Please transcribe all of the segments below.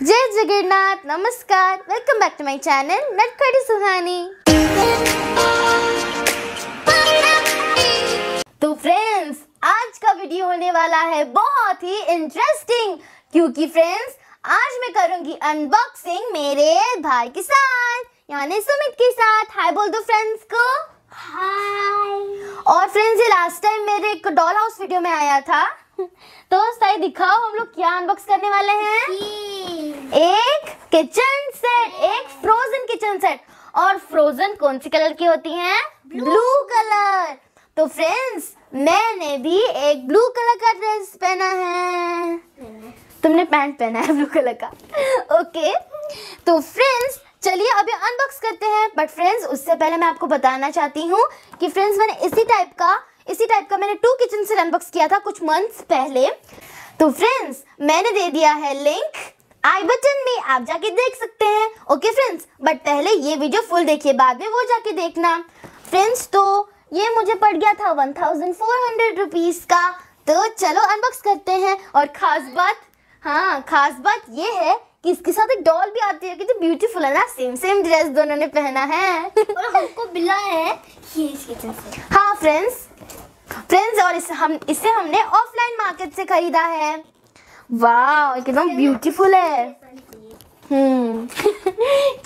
जय जगन्नाथ नमस्कार welcome back to my channel Natkhadi Suhani. तो फ्रेंड्स आज का वीडियो होने वाला है बहुत ही इंटरेस्टिंग क्योंकि फ्रेंड्स आज मैं करूँगी अनबॉक्सिंग मेरे भाई के साथ यानी सुमित के साथ। हाय बोल दो फ्रेंड्स को। हाय और फ्रेंड्स ये लास्ट टाइम मेरे एक डॉल हाउस वीडियो में आया था। तो सही दिखाओ हम लोग क्या अनबॉक्स करने वाले हैं। एक किचन सेट एक फ्रोजन किचन सेट और फ्रोजन कौन सी कलर की होती हैं? ब्लू कलर तो फ्रेंड्स मैंने भी एक ब्लू कलर का ड्रेस पहना है। तुमने पैंट पहना है ब्लू कलर का। ओके तो फ्रेंड्स चलिए अभी अनबॉक्स करते हैं। बट फ्रेंड्स उससे पहले मैं आपको बताना चाहती हूँ कि फ्रेंड्स मैंने इसी टाइप का इसी टाइप का मैंने टू किचन से अनबॉक्स किया था कुछ मंथ्स पहले। तो फ्रेंड्स मैंने दे दिया है लिंक आई बटन में आप जाके देख सकते हैं। ओके फ्रेंड्स बट पहले ये वीडियो फुल देखिए बाद में वो जाके देखना। फ्रेंड्स तो ये मुझे पड़ गया था one thousand four hundred rupees का। तो चलो अनबॉक्स करते हैं और ख़ास बात हाँ खास बात ये है कि इसके साथ एक डॉल भी आती है कितनी ब्यूटीफुल है ना? सेम सेम ड्रेस दोनों ने पहना है। और हमको मिला है ये हाँ फ्रेंड्स फ्रेंड्स और इस हम इसे हमने ऑफलाइन मार्केट से खरीदा है। वाह एकदम ब्यूटीफुल है। हम्म।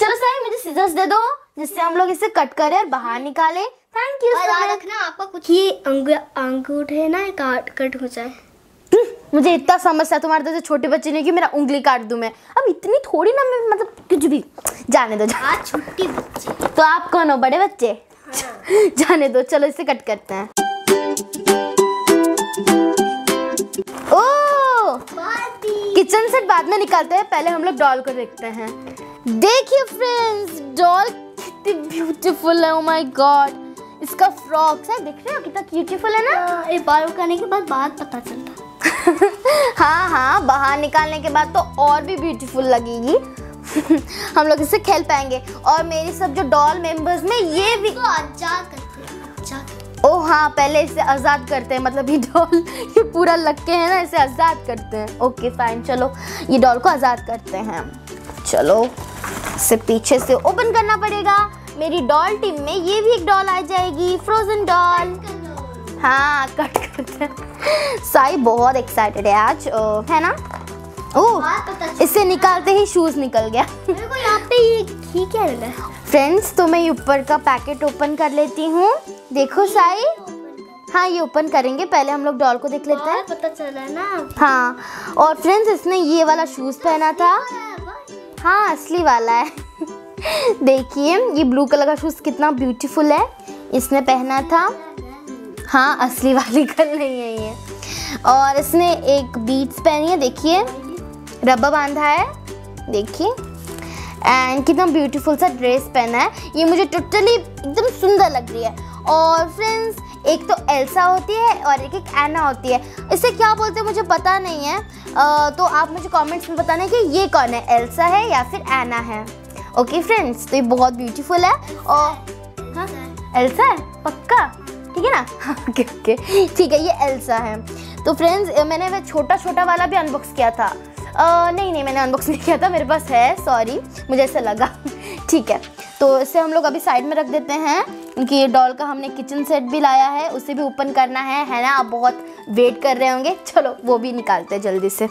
चलो सर मुझे सीजर्स दे दो जिससे हम लोग इसे कट करें और बाहर निकालें। थैंक यू और रखना आपका कुछ ये अंग अंगूठे ना काट कट हो जाए। मुझे इतना समझ था तुम्हारे जैसे छोटे बच्चे ने कि मेरा उंगली काट दूँ मैं। अब इतनी थोड़ी ना मैं मतलब कुछ भी जाने दो जा- छुट्टी बच्चे। तो आप कौन हो बड़े बच्चे? हाँ। जाने दो चलो इसे कट करते हैं। ओ किचन सेट बाद में निकालते हैं पहले हम लोग डॉल को देखते हैं। देखिए फ्रेंड्स डॉल कितनी ब्यूटीफुल है ओ माय गॉड इसका फ्रॉक है देख रहे हो कितना ब्यूटीफुल है ना? ये बाल उठाने के बाद बात पता चलता। हाँ हाँ बाहर निकालने के बाद तो और भी ब्यूटीफुल लगेगी। हम लोग इससे खेल पाएँगे। और मेरी सब जो डॉल मेंबर्स में ये भी तो आज़ाद हैं आज़ाद ओ हाँ पहले इसे आज़ाद करते हैं मतलब ये डॉल ये पूरा लग के है ना इसे आज़ाद करते हैं। ओके फाइन चलो ये डॉल को आज़ाद करते हैं। चलो इसे पीछे से ओपन करना पड़ेगा। मेरी डॉल टीम में ये भी एक डॉल आ जाएगी फ्रोजन डॉल। हाँ कट करते हैं साई बहुत एक्साइटेड है आज ओ, है ना? ओ इसे निकालते ही शूज़ निकल गया। मेरे को यहाँ पे ये क्या लगा है फ्रेंड्स तो मैं ये ऊपर का पैकेट ओपन कर लेती हूँ। देखो साई। हाँ ये ओपन करेंगे। पहले हम लोग डॉल को देख लेते हैं। बाल पता चला ना। हाँ और फ्रेंड्स इसने ये वाला शूज़ पहना था। हाँ असली वाला है। देखिए ये ब्लू कलर का शूज़ कितना ब्यूटीफुल है। इसने पहना था। हाँ असली वाली कल नहीं है ये। और इसने एक बीट्स पहनी है देखिए। रब्बा बांधा है। देखिए। एंड कितना ब्यूटीफुल सा ड्रेस पहना है। ये मुझे टोटली एकदम सुंदर लग रही है। और फ्रेंड्स एक तो एल्सा होती है और एक एक एना होती है। इसे क्या बोलते हैं मुझे पता नहीं है। अ, तो आप मुझे कमेंट्स में बताना कि ये कौन है एल्सा है या फिर एना है। ओके फ्रेंड्स तो ये बहुत ब्यूटीफुल है। और हाँ? एल्सा है? पक्का? ठीक है ना? ओके ओके ठीक है ये एल्सा है. तो फ्रेंड्स मैंने वह छोटा छोटा वाला भी अनबॉक्स किया था. अ, नहीं नहीं मैंने अनबॉक्स नहीं किया था मेरे पास है सॉरी मुझे ऐसा लगा. ठीक है. तो इसे हम लोग अभी साइड में रख देते हैं. क्योंकि ये डॉल का हमने किचन सेट भी लाया है उसे भी ओपन करना है है ना? आप बहुत वेट कर रहे होंगे. चलो वो भी निकालते हैं जल्दी से.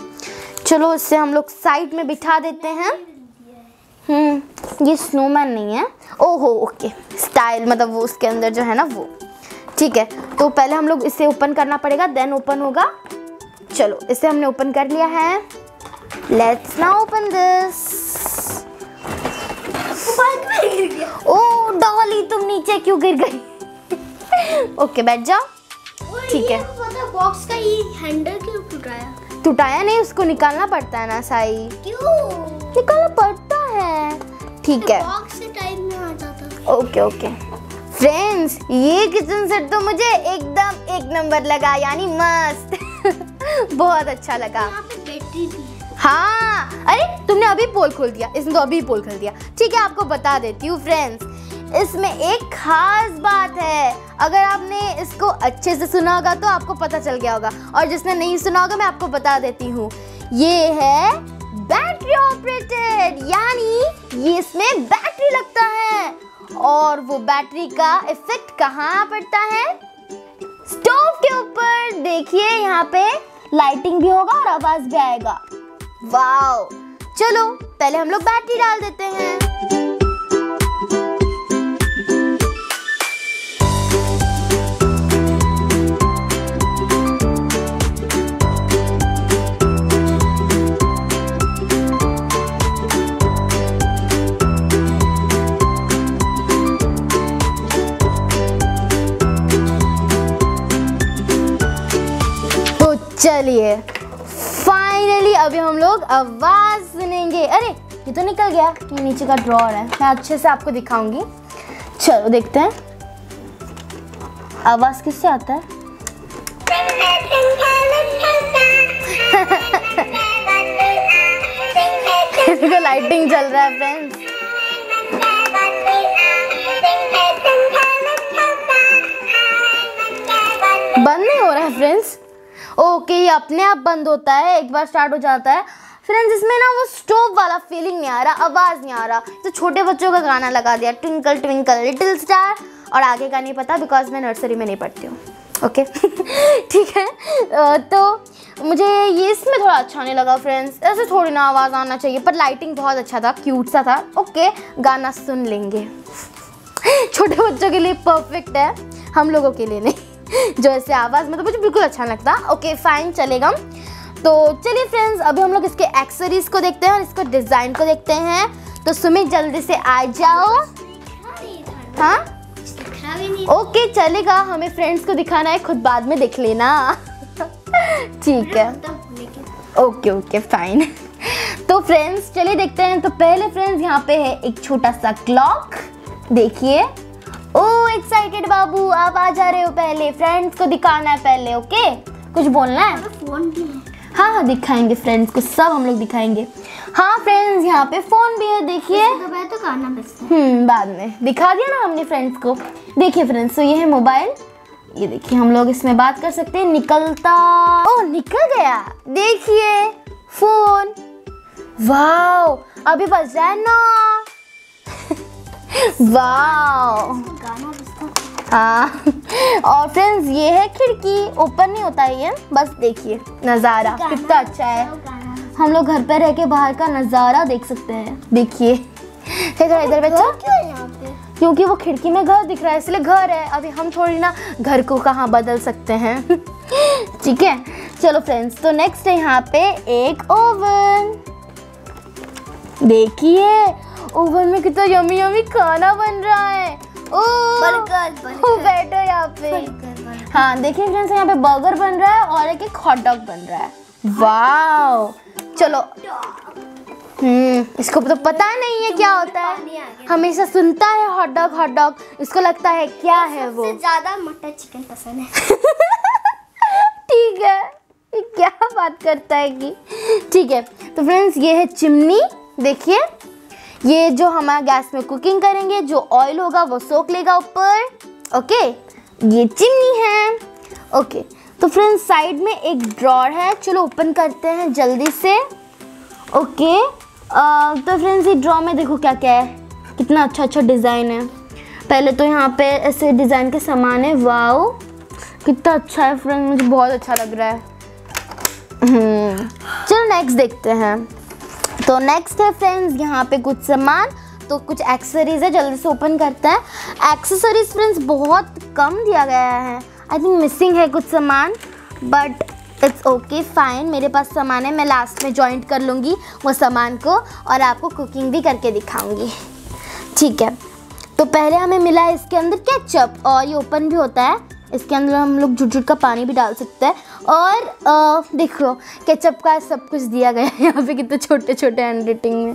चलो इससे हम लोग साइड में बिठा देते हैं. हम्म ये स्नोमैन नहीं है. ओहो ओके स्टाइल मतलब वो उसके अंदर जो है ना वो. ठीक है तो पहले हम लोग इसे ओपन करना पड़ेगा देन ओपन होगा। चलो इसे हमने ओपन कर लिया है। Let's now open this oh Dolly तुम नीचे क्यों गिर गई? ओके बैठ जाओ। ठीक है। बॉक्स का ये हैंडल क्यों टूटाया? टूटाया नहीं उसको निकालना पड़ता है ना साई। क्यों? निकालना पड़ता है। ठीक है। बॉक्स से टाइम में आ जाता ओके ओके फ्रेंड्स ये किचन सेट तो मुझे एकदम एक नंबर लगा यानी मस्त। बहुत अच्छा लगा। है अरे तुमने अभी पोल खोल दिया। इसने तो अभी पोल खोल दिया। ठीक है आपको बता देती हूँ फ्रेंड्स इसमें एक खास बात है। अगर आपने इसको अच्छे से सुना होगा तो आपको पता चल गया होगा। और जिसने नहीं सुना होगा मैं आपको बता देती हूँ। ये है बैटरी ऑपरेटेड यानी वो बैटरी का इफ़ेक्ट कहाँ पड़ता है? स्टोव के ऊपर देखिए, यहाँ पे लाइटिंग भी होगा और आवाज़ भी आएगा। वाओ! चलो, पहले हम लोग बैटरी डाल देते हैं। चलिए फाइनली अभी हम लोग आवाज़ सुनेंगे। अरे, ये तो निकल गया, ये नीचे का ड्रॉर है, मैं अच्छे से आपको दिखाऊँगी। चलो, देखते हैं। आवाज़ किससे आता है? इसका लाइटिंग चल रहा है फ्रेंड्स बंद नहीं हो रहा है फ्रेंड्स ओके, ये अपने आप बंद होता है, एक बार स्टार्ट हो जाता है। फ्रेंड्स इसमें ना वो स्टोव वाला फीलिंग नहीं आ रहा, आवाज़ नहीं आ रहा। तो छोटे बच्चों का गाना लगा दिया ट्विंकल ट्विंकल लिटिल स्टार और आगे का नहीं पता बिकॉज़ मैं नर्सरी में नहीं पढ़ती हूँ। ओके? ठीक है? तो मुझे ये इसमें थोड़ा अच्छा नहीं लगा फ्रेंड्स ऐसे थोड़ी ना आवाज़ आना चाहिए, पर लाइटिंग बहुत अच्छा था क्यूट सा था। ओके, गाना सुन लेंगे। छोटे बच्चों के लिए परफेक्ट है, हम लोगों के लिए नहीं। जो ऐसे आवाज़ मतलब मुझे बिल्कुल अच्छा नहीं लगता। ओके फाइन चलेगा। तो चलिए फ्रेंड्स अभी हम लोग इसके एक्सेसरीज को देखते हैं और इसको डिज़ाइन को देखते हैं। तो सुमित, जल्दी से आ जाओ। हाँ? ओके चलेगा। हमें फ्रेंड्स को दिखाना है, खुद बाद में देख लेना। ठीक है। ओके ओके फाइन तो फ्रेंड्स चलिए देखते हैं। तो पहले फ्रेंड्स यहाँ पे है एक छोटा सा क्लॉक देखिए। ओ एक्साइटेड बाबू आप आ जा रहे हो पहले फ्रेंड्स को दिखाना है पहले ओके कुछ बोलना है? फ़ोन भी है। हाँ हाँ दिखाएँगे फ्रेंड्स को सब हम लोग दिखाएँगे। हाँ फ्रेंड्स यहाँ पे फ़ोन भी है देखिए। तो गाना हम्म बाद में। दिखा दिया ना हमने फ्रेंड्स को। देखिए फ्रेंड्स तो ये है मोबाइल ये देखिए हम लोग इसमें बात कर सकते हैं निकलता। ओ निकल गया। देखिए फ़ोन वाओ अभी बज रहा है ना। वाओ है और फ्रेंड्स ये है खिड़की ओपन नहीं होता है ये बस देखिए नज़ारा कितना अच्छा है। हम लोग घर पे रह के बाहर का नज़ारा देख सकते हैं। देखिए थोड़ा इधर पे? क्योंकि वो खिड़की में घर दिख रहा है इसलिए घर है। अभी हम थोड़ी ना घर को कहाँ बदल सकते हैं। ठीक है चलो फ्रेंड्स तो नेक्स्ट है यहाँ पे एक ओवन देखिए ओवन में कितना यमी यमी खाना बन रहा है। बैठो यहाँ पे। हाँ देखिए फ्रेंड्स यहाँ पे बर्गर बन रहा है और एक एक हॉट डॉग बन रहा है। वाओ। चलो। हम्म इसको तो पता नहीं है क्या होता है। हमेशा सुनता है हॉट डॉग हॉट डॉग इसको लगता है क्या है वो? ज़्यादा मटर चिकन पसंद है। ठीक है। ये क्या बात करता है कि? ठीक है। तो फ्रेंड्स ये है चिमनी। देखिए। ये जो हमारा गैस में कुकिंग करेंगे जो ऑयल होगा वो सोख लेगा ऊपर ओके ये चिमनी है ओके तो फ्रेंड्स साइड में एक ड्रॉर है चलो ओपन करते हैं जल्दी से ओके अ, तो फ्रेंड्स ये ड्रॉ में देखो क्या क्या है कितना अच्छा अच्छा डिज़ाइन है। पहले तो यहाँ पे ऐसे डिज़ाइन के सामान है वाओ कितना अच्छा है फ्रेंड मुझे बहुत अच्छा लग रहा है। हम्म, चलो नेक्स्ट देखते हैं। तो नेक्स्ट है फ्रेंड्स यहाँ पे कुछ सामान तो कुछ एक्सेसरीज है, जल्दी से ओपन करते हैं। एक्सेसरीज फ्रेंड्स बहुत कम दिया गया है। आई थिंक मिसिंग है कुछ सामान बट इट्स ओके फाइन मेरे पास सामान है, मैं लास्ट में जॉइंट कर लूँगी वो सामान को और आपको कुकिंग भी करके दिखाऊँगी। ठीक है तो पहले हमें मिला है इसके अंदर केचप और ये ओपन भी होता है। इसके अंदर हम लोग झुट झुट का पानी भी डाल सकते हैं। और अ, देखो केचप का सब कुछ दिया गया है यहाँ पे कितने छोटे छोटे हैंड राइटिंग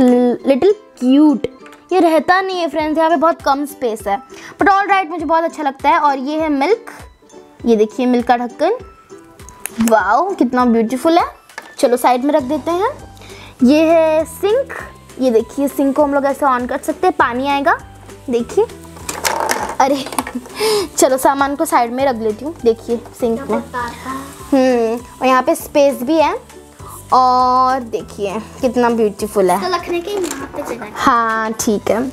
में लिटिल क्यूट ये रहता नहीं है फ्रेंड्स यहाँ पे बहुत कम स्पेस है। बट ऑल राइट मुझे बहुत अच्छा लगता है। और ये है मिल्क ये देखिए मिल्क का ढक्कन। वाओ कितना ब्यूटीफुल है। चलो साइड में रख देते हैं। ये है सिंक ये देखिए सिंक को हम लोग ऐसे ऑन कर सकते हैं। पानी आएगा। देखिए। अरे चलो सामान को साइड में रख लेती हूँ। देखिए सिंक में हम्म और यहाँ पे स्पेस भी है। और देखिए कितना ब्यूटीफुल है। तो रखने के यहाँ पे जगह है। हाँ ठीक है।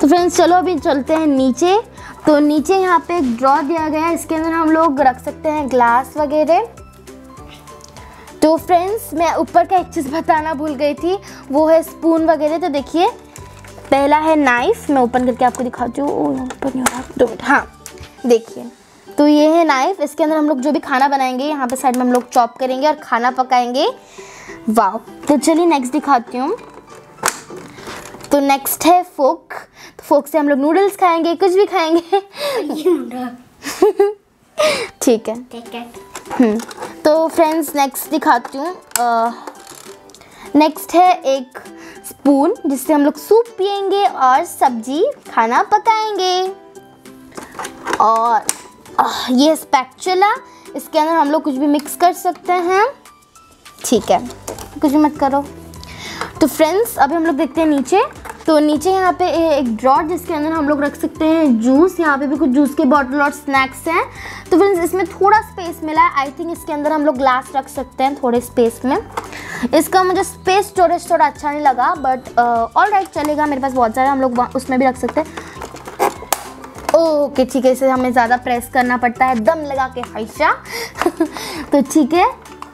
तो फ्रेंड्स चलो अभी चलते हैं नीचे। तो नीचे यहाँ पे एक ड्रॉ दिया गया है। इसके अंदर हम लोग रख सकते हैं ग्लास वगैरह। तो फ्रेंड्स मैं ऊपर का एक चीज़ बताना भूल गई थी। वो है स्पून वगैरह। तो देखिए पहला है नाइफ मैं ओपन करके आपको दिखाती हूँ यहाँ नहीं हो रहा। दो मिनट हाँ देखिए। तो ये है नाइफ इसके अंदर हम लोग जो भी खाना बनाएँगे यहाँ पे साइड में हम लोग चॉप करेंगे और खाना पकाएँगे। वाह तो चलिए नेक्स्ट दिखाती हूँ। तो नेक्स्ट है फोक तो फोक से हम लोग नूडल्स खाएँगे कुछ भी खाएँगे। ठीक है। ठीक है हम्म, तो फ्रेंड्स नेक्स्ट दिखाती हूँ। नेक्स्ट है एक स्पून जिससे हम लोग सूप पियेंगे और सब्ज़ी खाना पकाएँगे। और ये स्पैक्चुला इसके अंदर हम लोग कुछ भी मिक्स कर सकते हैं। ठीक है, कुछ मत करो। तो फ्रेंड्स अभी हम लोग देखते हैं नीचे। तो नीचे यहाँ पे एक ड्रॉट जिसके अंदर हम लोग रख सकते हैं जूस यहाँ पे भी कुछ जूस के बॉटल और स्नैक्स हैं। तो फ्रेंड्स इसमें थोड़ा स्पेस मिला है। आई थिंक इसके अंदर हम लोग ग्लास रख सकते हैं थोड़े स्पेस में। इसका मुझे स्पेस स्टोरेज थोड़ा अच्छा नहीं लगा बट ऑल राइट चलेगा। मेरे पास बहुत सारे हम लोग उसमें भी रख सकते हैं। ओके ठीक है। इसे हमें ज़्यादा प्रेस करना पड़ता है। दम लगा के हमेशा तो ठीक है।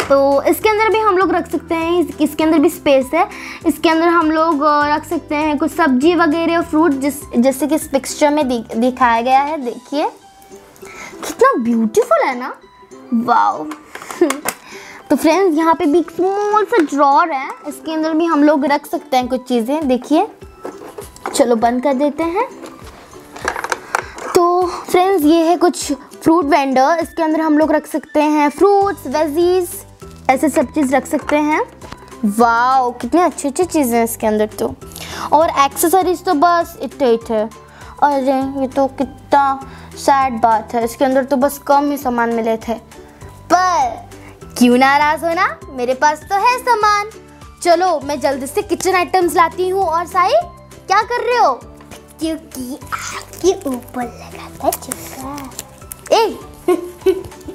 तो इसके अंदर भी हम लोग रख सकते हैं इसके अंदर भी स्पेस है। इसके अंदर हम लोग रख सकते हैं कुछ सब्ज़ी वगैरह और फ्रूट जिस, जैसे कि इस पिक्चर में दिखाया गया है, देखिए। कितना ब्यूटीफुल है ना? वाओ तो फ्रेंड्स यहाँ पे भी एक स्मॉल सा ड्रॉर है। इसके अंदर भी हम लोग रख सकते हैं कुछ चीज़ें, देखिए। चलो बंद कर देते हैं। तो फ्रेंड्स ये है कुछ फ्रूट वेंडर इसके अंदर हम लोग रख सकते हैं फ्रूट्स वेजीज ऐसे सब चीज़ रख सकते हैं। वाह कितने अच्छे अच्छे चीज़ें हैं इसके अंदर तो। और एक्सेसरीज तो बस इतने इतने अरे ये तो कितना सैड बात है। इसके अंदर तो बस कम ही सामान मिले थे। पर क्यों नाराज़ होना? मेरे पास तो है सामान। चलो मैं जल्दी से किचन आइटम्स लाती हूँ। और साई क्या कर रहे हो? क्योंकि आपके ऊपर लगा था चुका ए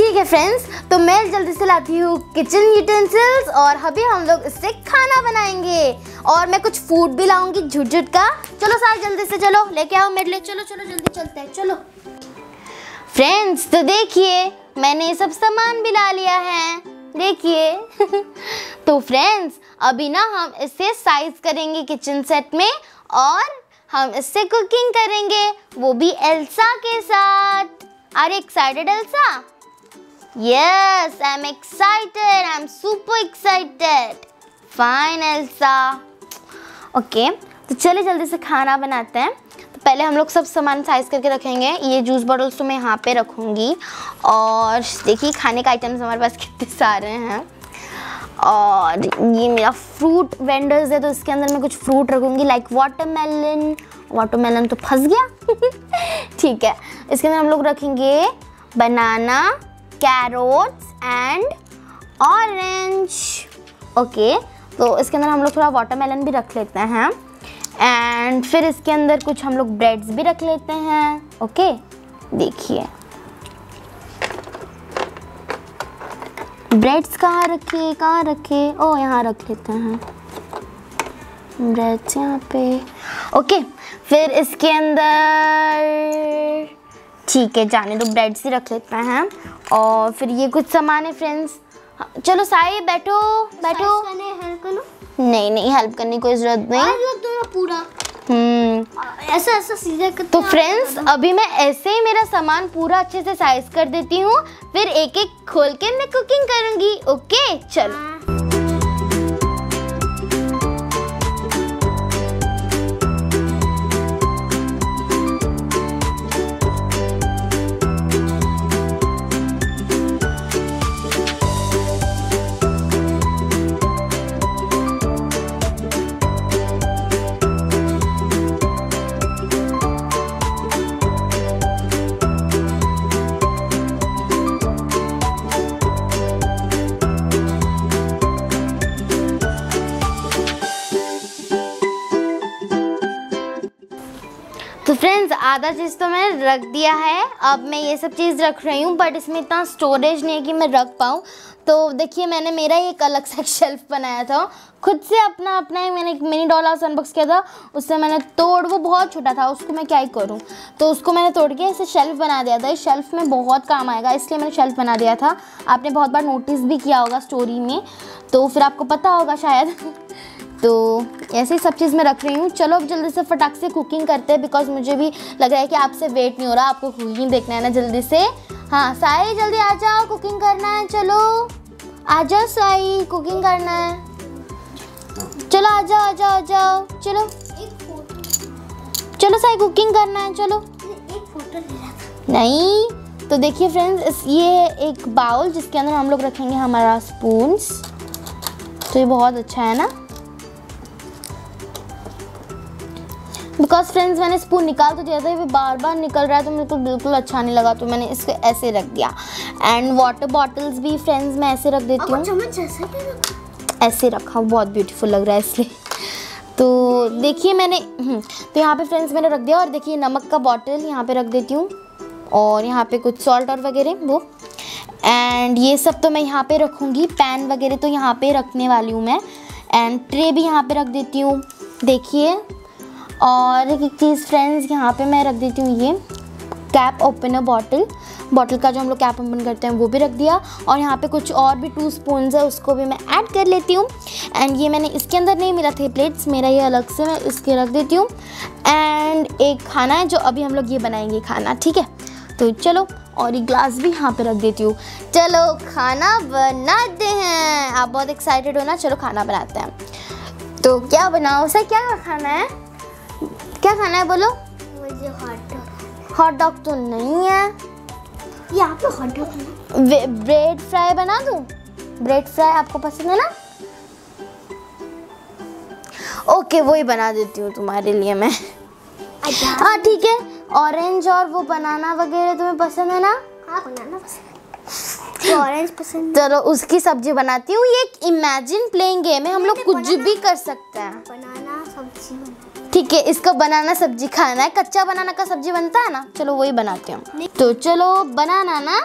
ठीक है फ्रेंड्स तो मैं जल्दी से लाती हूँ किचन यूटेंसिल्स और अभी हम लोग इससे खाना बनाएँगे। और मैं कुछ फ़ूड भी लाऊँगी झुट झुट का। चलो सार जल्दी से चलो, लेके आओ मेरे लिए। चलो चलो, जल्दी चलते हैं, चलो। फ्रेंड्स तो देखिए, मैंने ये सब सामान भी ला लिया है। देखिए। तो फ्रेंड्स अभी ना हम इसे साइज़ करेंगे किचन सेट में और हम इससे कुकिंग करेंगे, वो भी एल्सा के साथ। Are excited Elsa am excited I am super excited fine Elsa okay तो चलिए जल्दी से खाना बनाते हैं। तो पहले हम लोग सब सामान साइज़ करके रखेंगे। ये जूस बॉटल्स तो मैं यहाँ पे रखूँगी। और देखिए, खाने का आइटम्स हमारे पास कितने सारे हैं। और ये मेरा फ्रूट वेंडर्स है तो इसके अंदर मैं कुछ फ्रूट रखूँगी लाइक वाटरमेलन वाटरमेलन तो फंस गया। ठीक है, इसके अंदर हम लोग रखेंगे banana carrots and orange okay तो इसके अंदर हम लोग थोड़ा वाटरमेलन भी रख लेते हैं। एंड फिर इसके अंदर कुछ हम लोग ब्रेड्स भी रख लेते हैं। ओके देखिए। ब्रेड्स कहाँ रखे कहाँ रखे? ओ, यहाँ रख लेते हैं। ब्रेड्स यहाँ पे। ओके फिर इसके अंदर ठीक है जाने दो ब्रेड ही रख लेते हैं और फिर ये कुछ सामान है फ्रेंड्स चलो साई बैठो बैठो। नहीं नहीं हेल्प करने की कोई ज़रूरत नहीं। दोनों पूरा। हम्म। ऐसा ऐसा सीधा तो फ्रेंड्स अभी मैं ऐसे ही मेरा सामान पूरा अच्छे से साइज़ कर देती हूँ। फिर एक एक खोल के मैं कुकिंग करूँगी। ओके चलो। आधा चीज़ तो मैंने रख दिया है। अब मैं ये सब चीज़ रख रही हूँ बट इसमें इतना स्टोरेज नहीं है कि मैं रख पाऊँ। तो देखिए, मैंने, मेरा एक अलग सा शेल्फ बनाया था। खुद से अपना अपना ही मैंने एक मिनी डॉल हाउस अनबॉक्स किया था। उससे मैंने तोड़, वो बहुत छोटा था, उसको मैं क्या ही करूँ? तो उसको मैंने तोड़ के इसे शेल्फ बना दिया था। इस शेल्फ में बहुत काम आएगा, इसलिए मैंने शेल्फ बना दिया था। आपने बहुत बार नोटिस भी किया होगा स्टोरी में। तो फिर आपको पता होगा शायद। तो ऐसे ही सब चीज़ मैं रख रही हूँ। चलो अब जल्दी से फटाक से कुकिंग करते हैं बिकॉज़ मुझे भी लग रहा है कि आपसे वेट नहीं हो रहा आपको कुकिंग देखना है ना जल्दी से। हाँ साई जल्दी आ जाओ कुकिंग करना है चलो। आ जाओ साई कुकिंग करना है। चलो आ जाओ आ जाओ आ जाओ चलो। चलो साई कुकिंग करना है चलो। नहीं तो देखिए फ्रेंड्स ये है एक बाउल जिसके अंदर हम लोग रखेंगे हमारा स्पून्स तो ये बहुत अच्छा है ना। बिकॉज़ फ्रेंड्स मैंने स्पून निकाल तो दिया था ये बार बार निकल रहा है तो मेरे को बिल्कुल अच्छा नहीं लगा तो मैंने इसको ऐसे रख दिया। एंड वाटर बॉटल्स भी फ्रेंड्स मैं ऐसे रख देती हूँ। ऐसे रखा बहुत ब्यूटीफुल लग रहा है इसलिए। तो देखिए मैंने हम्म, तो यहाँ पे फ्रेंड्स मैंने रख दिया और देखिए नमक का बॉटल यहाँ पे रख देती हूँ। और यहाँ पे कुछ सॉल्ट और वगैरह वो। एंड ये सब तो मैं यहाँ पे रखूँगी पैन वगैरह तो यहाँ पे रखने वाली हूँ मैं। एंड ट्रे भी यहाँ पे रख देती हूँ। देखिए और एक एक चीज़ फ्रेंड्स यहाँ पे मैं रख देती हूँ ये कैप ओपनर बॉटल बॉटल का जो हम लोग कैप ओपन करते हैं, वो भी रख दिया। और यहाँ पे कुछ और भी टू स्पून्स है, उसको भी मैं ऐड कर लेती हूँ। एंड ये मैंने इसके अंदर नहीं मिला थे प्लेट्स मेरा ये अलग से मैं इसके रख देती हूँ। एंड एक खाना है जो अभी हम लोग ये बनाएँगे खाना, ठीक है? तो चलो, और ये ग्लास भी यहाँ पे रख देती हूँ। चलो, खाना बनाते हैं। आप बहुत एक्साइटेड हो ना? चलो, खाना बनाते हैं। तो क्या बनाओ, सर? क्या खाना है? क्या खाना है बोलो? मुझे हॉट डॉग हॉट डॉग तो नहीं है। यहाँ पे हॉट डॉग ब्रेड फ्राई बना दूँ? ब्रेड फ्राई आपको पसंद है ना? ओके वही बना देती हूँ तुम्हारे लिए मैं। अच्छा। हाँ ठीक है। ऑरेंज और वो बनाना वगैरह तुम्हें पसंद है ना? हाँ बनाना पसंद है। ऑरेंज पसंद चलो उसकी सब्ज़ी बनाती हूँ। ये एक इमेजिन प्लेइंग गेम है। हम लोग कुछ भी कर सकते हैं। बनाना सब्ज़ी ठीक है इसको बनाना सब्ज़ी खाना है कच्चा बनाना का सब्ज़ी बनता है ना? चलो वही बनाते हैं तो चलो बनाना ना।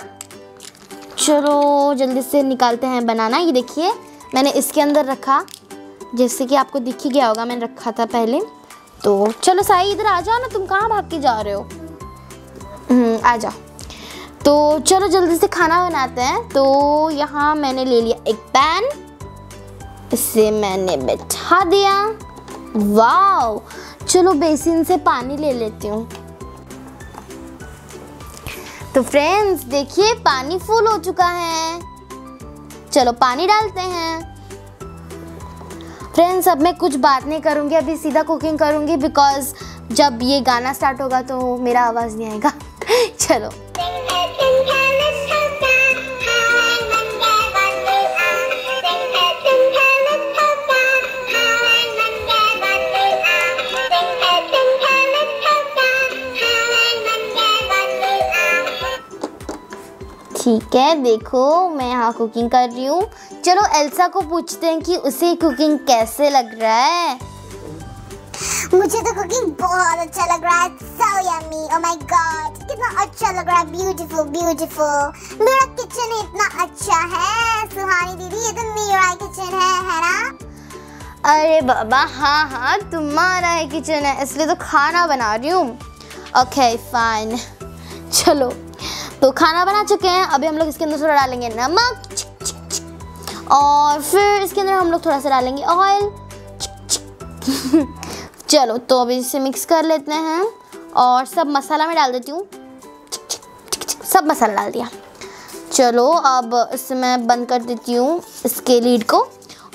चलो जल्दी से निकालते हैं बनाना। ये देखिए मैंने इसके अंदर रखा। जैसे कि आपको दिख ही गया होगा मैंने रखा था पहले। तो चलो साई इधर आ जाओ ना तुम कहाँ भाग के जा रहे हो? हम्म, आ जाओ। तो चलो जल्दी से खाना बनाते हैं। तो यहाँ मैंने ले लिया एक पैन। इसे मैंने बैठा दिया। वाओ, चलो बेसिन से पानी ले लेती हूँ। तो फ्रेंड्स देखिए, पानी फुल हो चुका है। चलो पानी डालते हैं। फ्रेंड्स अब मैं कुछ बात नहीं करूँगी, अभी सीधा कुकिंग करूँगी बिकॉज़ जब ये गाना स्टार्ट होगा तो मेरा आवाज़ नहीं आएगा। चलो। ठीक है देखो मैं यहाँ कुकिंग कर रही हूँ। चलो एल्सा को पूछते हैं कि उसे कुकिंग कैसे लग रहा है। मुझे तो कुकिंग बहुत अच्छा लग रहा है so yummy oh my god कितना अच्छा लग रहा है beautiful beautiful मेरा किचन इतना अच्छा है सुहानी दीदी ये तो मेरा किचन है है ना? अरे बाबा हाँ हाँ तुम्हारा है किचन है इसलिए तो खाना बना रही हूँ। ओके फाइन चलो तो खाना बना चुके हैं। अभी हम लोग इसके अंदर थोड़ा डालेंगे नमक। और फिर इसके अंदर हम लोग थोड़ा सा डालेंगे ऑयल चलो तो अभी इसे मिक्स कर लेते हैं। और सब मसाला में डाल देती हूँ। सब मसाला डाल दिया। चलो, अब इसे मैं बंद कर देती हूँ इसके लीड को।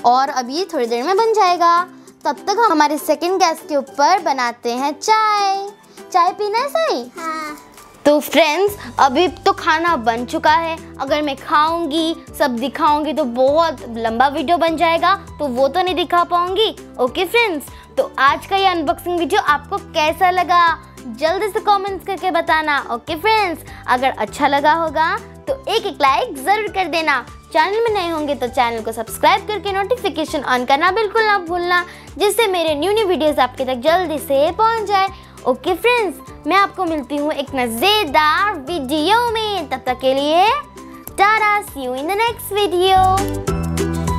और अब ये थोड़ी देर में बन जाएगा। तब तक हम हमारे सेकंड गैस के ऊपर बनाते हैं चाय। चाय पीना है सही हाँ। तो फ्रेंड्स अभी तो खाना बन चुका है। अगर मैं खाऊँगी, सब दिखाऊँगी तो बहुत लंबा वीडियो बन जाएगा। तो वो तो नहीं दिखा पाऊँगी। ओके फ्रेंड्स तो आज का ये अनबॉक्सिंग वीडियो आपको कैसा लगा? जल्दी से कमेंट्स करके बताना। ओके फ्रेंड्स अगर अच्छा लगा होगा तो एक एक लाइक ज़रूर कर देना। चैनल में नए होंगे तो चैनल को सब्सक्राइब करके नोटिफिकेशन ऑन करना बिल्कुल ना भूलना, जिससे मेरे न्यू न्यू वीडियोस आपके तक जल्दी से पहुँच जाए। ओके फ्रेंड्स मैं आपको मिलती हूँ एक मज़ेदार वीडियो में। तब तक के लिए, tata see you in the next video